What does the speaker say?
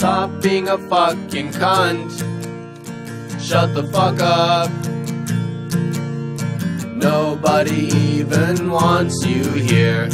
Stop being a fucking cunt. Shut the fuck up. Nobody even wants you here.